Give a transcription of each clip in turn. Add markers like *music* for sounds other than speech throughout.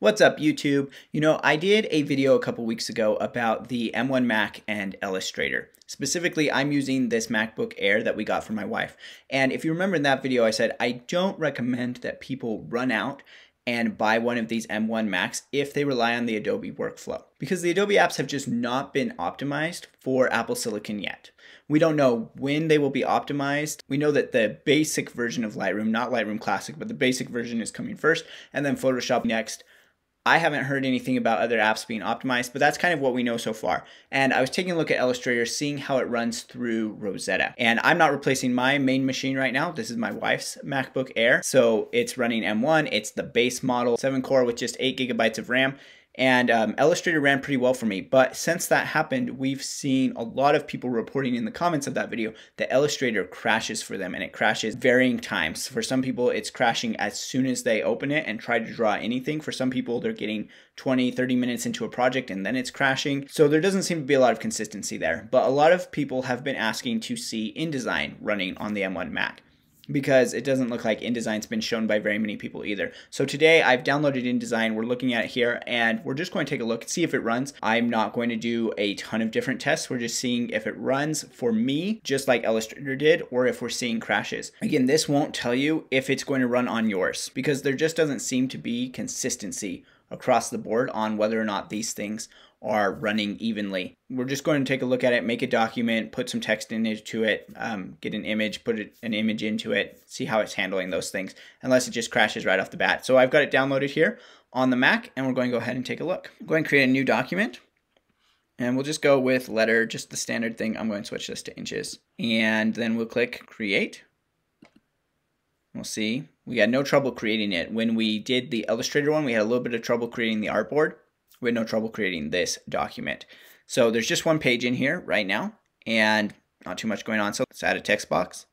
What's up YouTube? You know, I did a video a couple weeks ago about the M1 Mac and Illustrator. Specifically, I'm using this MacBook Air that we got for my wife. And if you remember in that video, I said I don't recommend that people run out and buy one of these M1 Macs if they rely on the Adobe workflow. Because the Adobe apps have just not been optimized for Apple Silicon yet. We don't know when they will be optimized. We know that the basic version of Lightroom, not Lightroom Classic, but the basic version is coming first, and then Photoshop next. I haven't heard anything about other apps being optimized, but that's kind of what we know so far. And I was taking a look at Illustrator, seeing how it runs through Rosetta. And I'm not replacing my main machine right now. This is my wife's MacBook Air. So it's running M1. It's the base model, 7 core with just 8 gigabytes of RAM and um, Illustrator ran pretty well for me. But since that happened, we've seen a lot of people reporting in the comments of that video that Illustrator crashes for them and it crashes varying times. For some people, it's crashing as soon as they open it and try to draw anything. For some people, they're getting 20, 30 minutes into a project and then it's crashing. So there doesn't seem to be a lot of consistency there. But a lot of people have been asking to see InDesign running on the M1 Mac because it doesn't look like InDesign's been shown by very many people either. So today I've downloaded InDesign, we're looking at it here, and we're just going to take a look, see if it runs. I'm not going to do a ton of different tests, we're just seeing if it runs for me, just like Illustrator did, or if we're seeing crashes. Again, this won't tell you if it's going to run on yours, because there just doesn't seem to be consistency across the board on whether or not these things are running evenly. We're just going to take a look at it, make a document, put some text into it, um, get an image, put it, an image into it, see how it's handling those things, unless it just crashes right off the bat. So I've got it downloaded here on the Mac, and we're going to go ahead and take a look. I'm going to create a new document, and we'll just go with letter, just the standard thing. I'm going to switch this to inches, and then we'll click Create. We'll see. We had no trouble creating it. When we did the Illustrator one, we had a little bit of trouble creating the artboard we had no trouble creating this document. So there's just one page in here right now and not too much going on. So let's add a text box.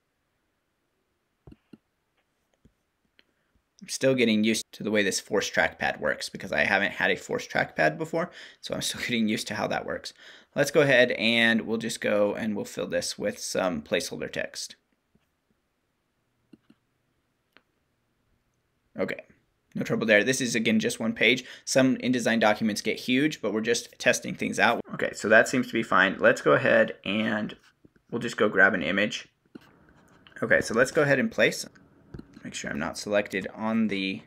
I'm still getting used to the way this force trackpad works because I haven't had a force trackpad before. So I'm still *laughs* getting used to how that works. Let's go ahead and we'll just go and we'll fill this with some placeholder text. Okay, no trouble there. This is, again, just one page. Some InDesign documents get huge, but we're just testing things out. Okay, so that seems to be fine. Let's go ahead and we'll just go grab an image. Okay, so let's go ahead and place. Make sure I'm not selected on the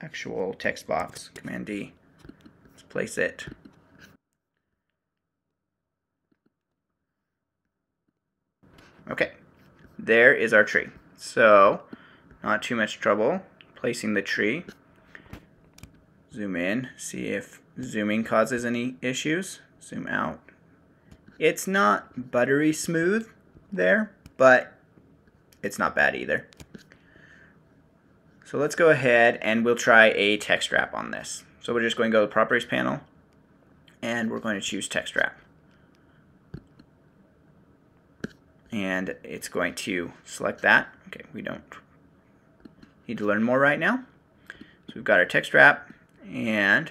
actual text box. Command D. Let's place it. Okay, there is our tree. So not too much trouble placing the tree. Zoom in, see if zooming causes any issues. Zoom out. It's not buttery smooth there, but it's not bad either. So let's go ahead and we'll try a text wrap on this. So we're just going to go to the properties panel and we're going to choose text wrap. And it's going to select that. Okay, we don't Need to learn more right now. So we've got our text wrap and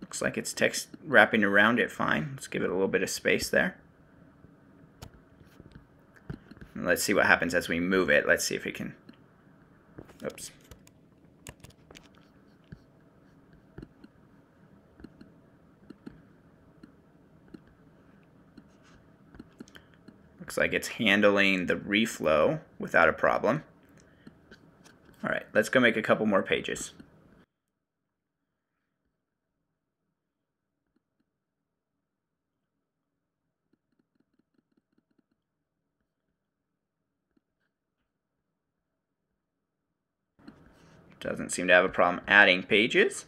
looks like it's text wrapping around it fine. Let's give it a little bit of space there. And let's see what happens as we move it. Let's see if it can, oops. Looks like it's handling the reflow without a problem. All right, let's go make a couple more pages. Doesn't seem to have a problem adding pages.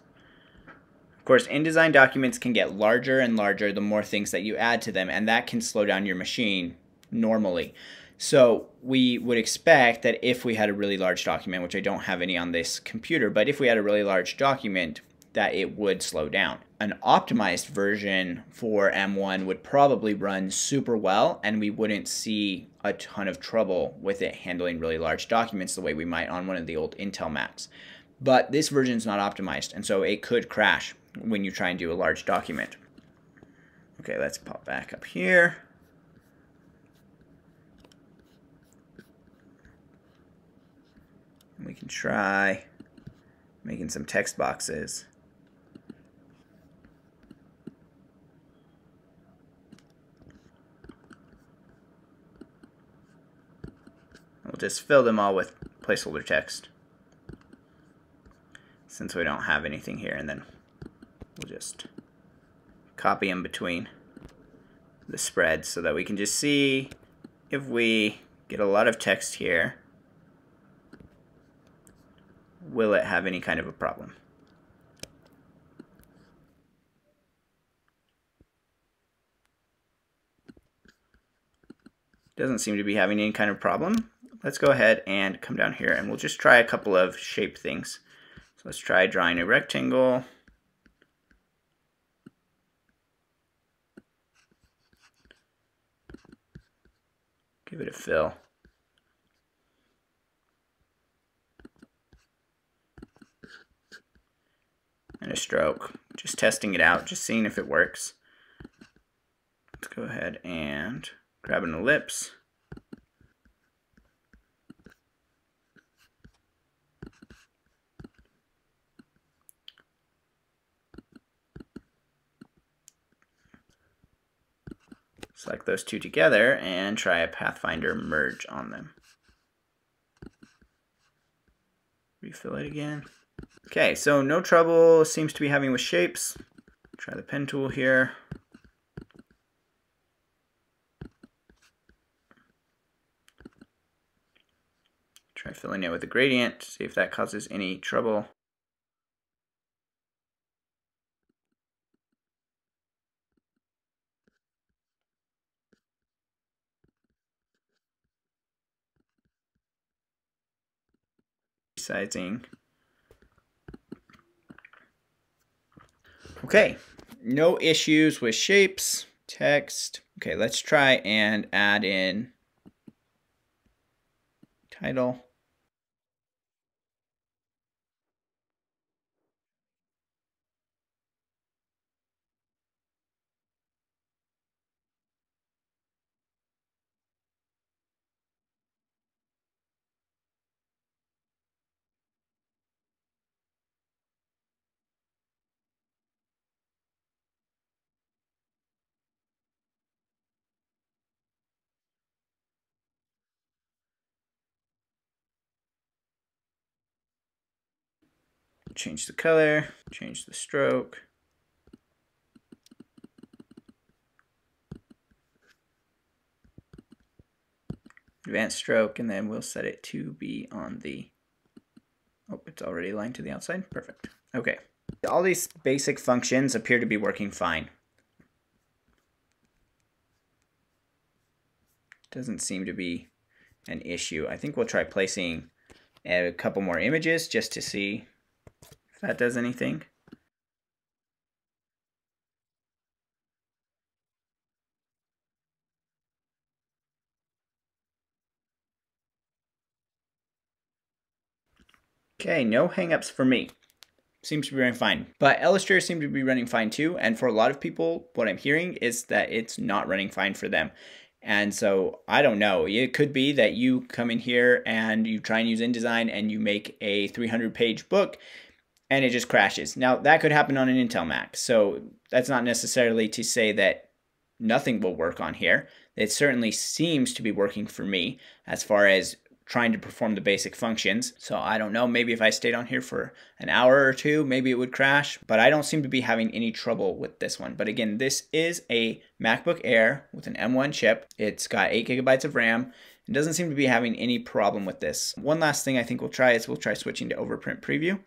Of course, InDesign documents can get larger and larger the more things that you add to them, and that can slow down your machine normally. So we would expect that if we had a really large document, which I don't have any on this computer, but if we had a really large document, that it would slow down. An optimized version for M1 would probably run super well and we wouldn't see a ton of trouble with it handling really large documents the way we might on one of the old Intel Macs. But this version is not optimized and so it could crash when you try and do a large document. Okay, let's pop back up here. We can try making some text boxes. We'll just fill them all with placeholder text since we don't have anything here and then we'll just copy in between the spreads so that we can just see if we get a lot of text here will it have any kind of a problem? Doesn't seem to be having any kind of problem. Let's go ahead and come down here and we'll just try a couple of shape things. So let's try drawing a rectangle. Give it a fill. And a stroke. Just testing it out, just seeing if it works. Let's go ahead and grab an ellipse. Select those two together and try a Pathfinder merge on them. Refill it again. Okay, so no trouble seems to be having with shapes. Try the pen tool here. Try filling it with a gradient, see if that causes any trouble. resizing. Okay, no issues with shapes, text. Okay, let's try and add in title. Change the color, change the stroke. Advanced stroke, and then we'll set it to be on the, oh, it's already aligned to the outside. Perfect. Okay. All these basic functions appear to be working fine. Doesn't seem to be an issue. I think we'll try placing a couple more images just to see that does anything. Okay, no hangups for me. Seems to be running fine. But Illustrator seems to be running fine too. And for a lot of people, what I'm hearing is that it's not running fine for them. And so I don't know. It could be that you come in here and you try and use InDesign and you make a 300 page book and it just crashes. Now, that could happen on an Intel Mac. So that's not necessarily to say that nothing will work on here. It certainly seems to be working for me as far as trying to perform the basic functions. So I don't know, maybe if I stayed on here for an hour or two, maybe it would crash, but I don't seem to be having any trouble with this one. But again, this is a MacBook Air with an M1 chip. It's got eight gigabytes of RAM. It doesn't seem to be having any problem with this. One last thing I think we'll try is we'll try switching to overprint preview.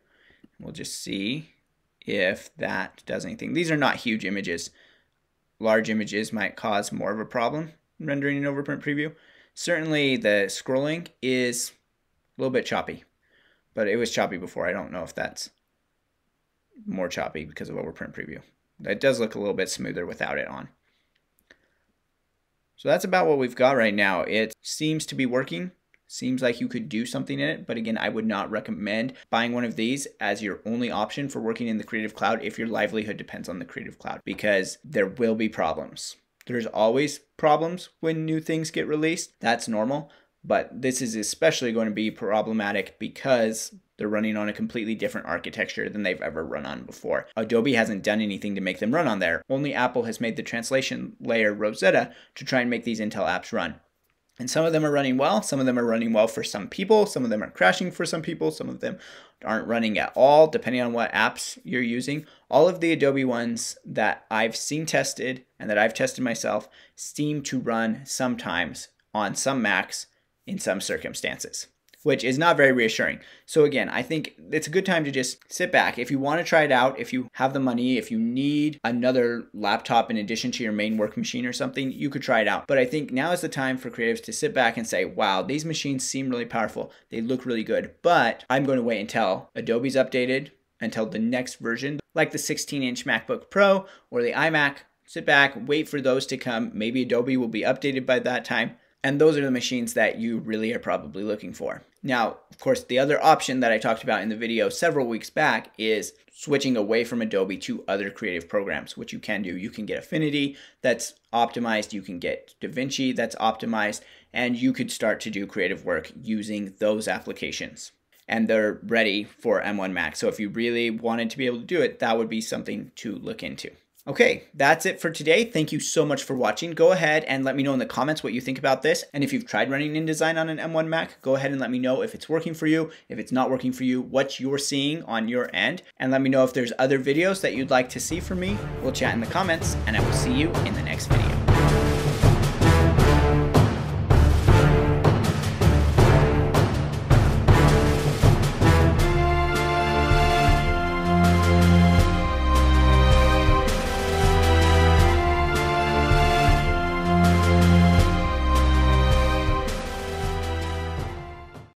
We'll just see if that does anything. These are not huge images. Large images might cause more of a problem rendering an overprint preview. Certainly the scrolling is a little bit choppy, but it was choppy before. I don't know if that's more choppy because of overprint preview. It does look a little bit smoother without it on. So that's about what we've got right now. It seems to be working. Seems like you could do something in it, but again, I would not recommend buying one of these as your only option for working in the Creative Cloud if your livelihood depends on the Creative Cloud because there will be problems. There's always problems when new things get released. That's normal, but this is especially going to be problematic because they're running on a completely different architecture than they've ever run on before. Adobe hasn't done anything to make them run on there. Only Apple has made the translation layer Rosetta to try and make these Intel apps run. And some of them are running well, some of them are running well for some people, some of them are crashing for some people, some of them aren't running at all, depending on what apps you're using. All of the Adobe ones that I've seen tested and that I've tested myself seem to run sometimes on some Macs in some circumstances which is not very reassuring. So again, I think it's a good time to just sit back. If you want to try it out, if you have the money, if you need another laptop in addition to your main work machine or something, you could try it out. But I think now is the time for creatives to sit back and say, wow, these machines seem really powerful. They look really good, but I'm going to wait until Adobe's updated, until the next version, like the 16 inch MacBook Pro or the iMac. Sit back, wait for those to come. Maybe Adobe will be updated by that time and those are the machines that you really are probably looking for. Now, of course, the other option that I talked about in the video several weeks back is switching away from Adobe to other creative programs, which you can do. You can get Affinity that's optimized, you can get DaVinci that's optimized, and you could start to do creative work using those applications. And they're ready for M1 Mac. So if you really wanted to be able to do it, that would be something to look into. Okay, that's it for today. Thank you so much for watching. Go ahead and let me know in the comments what you think about this. And if you've tried running InDesign on an M1 Mac, go ahead and let me know if it's working for you, if it's not working for you, what you're seeing on your end. And let me know if there's other videos that you'd like to see from me. We'll chat in the comments and I will see you in the next video.